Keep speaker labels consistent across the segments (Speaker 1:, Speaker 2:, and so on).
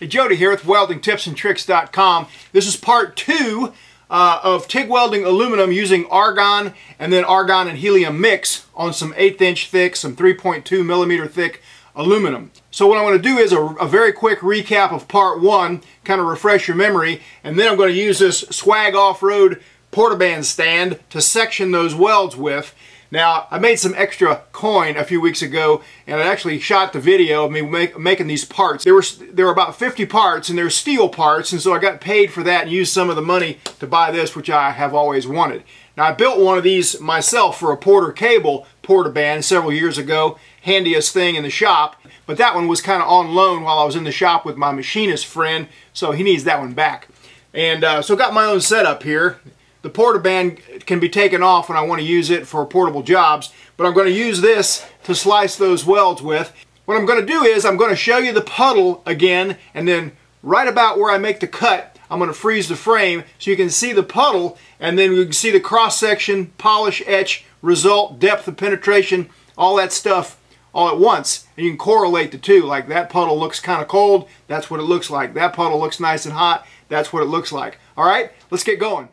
Speaker 1: Hey, Jody here with WeldingTipsAndTricks.com. This is part two uh, of TIG welding aluminum using argon and then argon and helium mix on some eighth inch thick, some 3.2 millimeter thick aluminum. So what I'm going to do is a, a, very quick recap of part one, kind of refresh your memory, and then I'm going to use this Swag Off-Road Portaband stand to section those welds with. Now, I made some extra coin a few weeks ago, and I actually shot the video of me make, making these parts. There were, there were about 50 parts, and they're steel parts, and so I got paid for that and used some of the money to buy this, which I have always wanted. Now, I built one of these myself for a Porter Cable Portaband several years ago, handiest thing in the shop, but that one was kind of on loan while I was in the shop with my machinist friend, so he needs that one back. And uh, so got my own setup here. The Portaband can be taken off when I want to use it for portable jobs, but I'm going to use this to slice those welds with. What I'm going to do is I'm going to show you the puddle again, and then right about where I make the cut, I'm going to freeze the frame so you can see the puddle, and then you can see the cross-section, polish, etch, result, depth of penetration, all that stuff all at once. And you can correlate the two. Like that puddle looks kind of cold, that's what it looks like. That puddle looks nice and hot, that's what it looks like. All right, let's get going.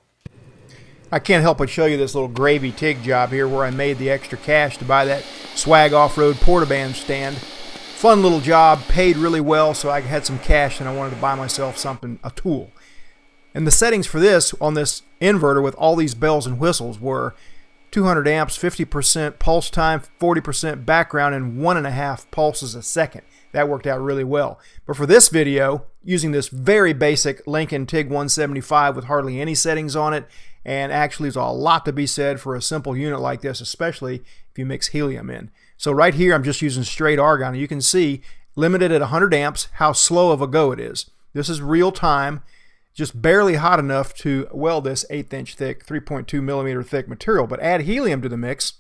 Speaker 1: I can't help but show you this little gravy TIG job here where I made the extra cash to buy that Swag Off-Road Portaband stand. Fun little job, paid really well, so I had some cash and I wanted to buy myself something, a tool. And the settings for this on this inverter with all these bells and whistles were 200 amps, 50% pulse time, 40% background, and one and a half pulses a second. That worked out really well. But for this video, using this very basic Lincoln TIG 175 with hardly any settings on it and actually there's a lot to be said for a simple unit like this, especially if you mix helium in. So right here, I'm just using straight argon. You can see, limited at 100 amps, how slow of a go it is. This is real time, just barely hot enough to weld this eighth inch thick, 3.2 millimeter thick material. But add helium to the mix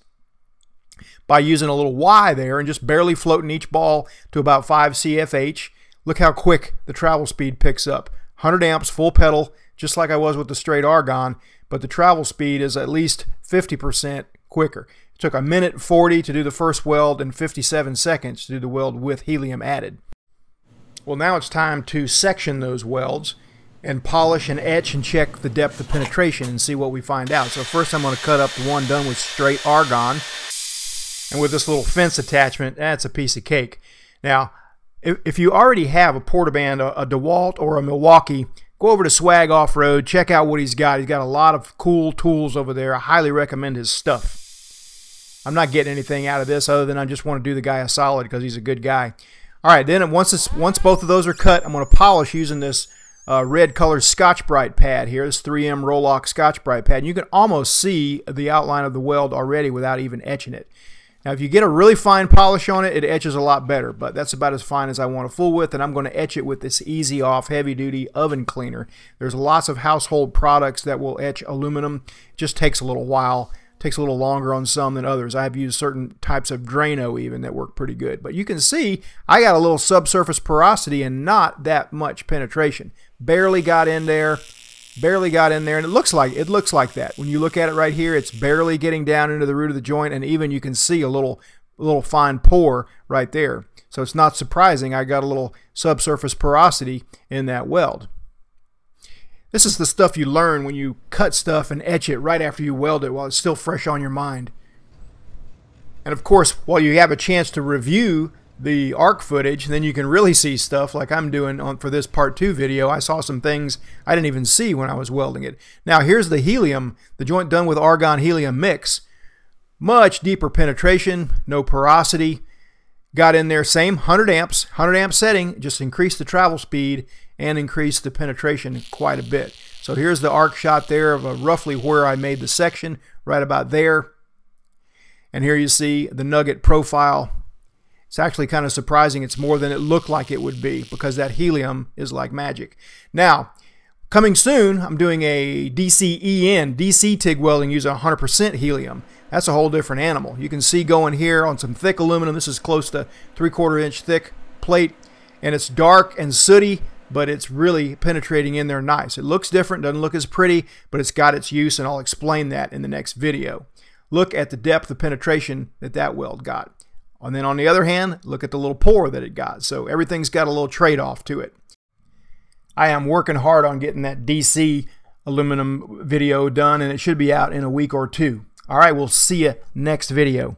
Speaker 1: by using a little Y there and just barely floating each ball to about 5 CFH. Look how quick the travel speed picks up. 100 amps, full pedal, just like I was with the straight argon but the travel speed is at least 50% quicker. It took a minute 40 to do the first weld and 57 seconds to do the weld with helium added. Well, now it's time to section those welds and polish and etch and check the depth of penetration and see what we find out. So first I'm going to cut up the one done with straight argon. And with this little fence attachment, that's a piece of cake. Now, if, you already have a Portaband, a DeWalt, or a Milwaukee go over to Swag Off Road, check out what he's got. He's got a lot of cool tools over there. I highly recommend his stuff. I'm not getting anything out of this other than I just want to do the guy a solid because he's a good guy. All right, then once this, once both of those are cut, I'm going to polish using this uh, red colored Scotch-Brite pad here. This 3M Roloc Scotch-Brite pad. And you can almost see the outline of the weld already without even etching it. Now, if you get a really fine polish on it, it etches a lot better, but that's about as fine as I want to fool with, and I'm going to etch it with this Easy Off Heavy Duty Oven Cleaner. There's lots of household products that will etch aluminum. It just takes a little while. Takes a little longer on some than others. I've used certain types of Drano even that work pretty good. But you can see I got a little subsurface porosity and not that much penetration. Barely got in there barely got in there. And it looks like it looks like that. When you look at it right here it's barely getting down into the root of the joint. And even you can see a little a little fine pore right there. So it's not surprising I got a little subsurface porosity in that weld. This is the stuff you learn when you cut stuff and etch it right after you weld it while it's still fresh on your mind. And of course while you have a chance to review the arc footage, then you can really see stuff like I'm doing on for this part two video. I saw some things I didn't even see when I was welding it. Now here's the helium, the joint done with argon helium mix. Much deeper penetration, no porosity. Got in there, same 100 amps, 100 amp setting, just increased the travel speed and increased the penetration quite a bit. So here's the arc shot there of roughly where I made the section, right about there. And here you see the nugget profile it's actually kind of surprising. It's more than it looked like it would be because that helium is like magic. Now, coming soon, I'm doing a DCEN, DC TIG welding using 100% helium. That's a whole different animal. You can see going here on some thick aluminum. This is close to three quarter inch thick plate and it's dark and sooty but it's really penetrating in there nice. It looks different, doesn't look as pretty, but it's got its use and I'll explain that in the next video. Look at the depth of penetration that that weld got. And then on the other hand, look at the little pore that it got. So everything's got a little trade-off to it. I am working hard on getting that DC aluminum video done, and it should be out in a week or two. All right, we'll see you next video.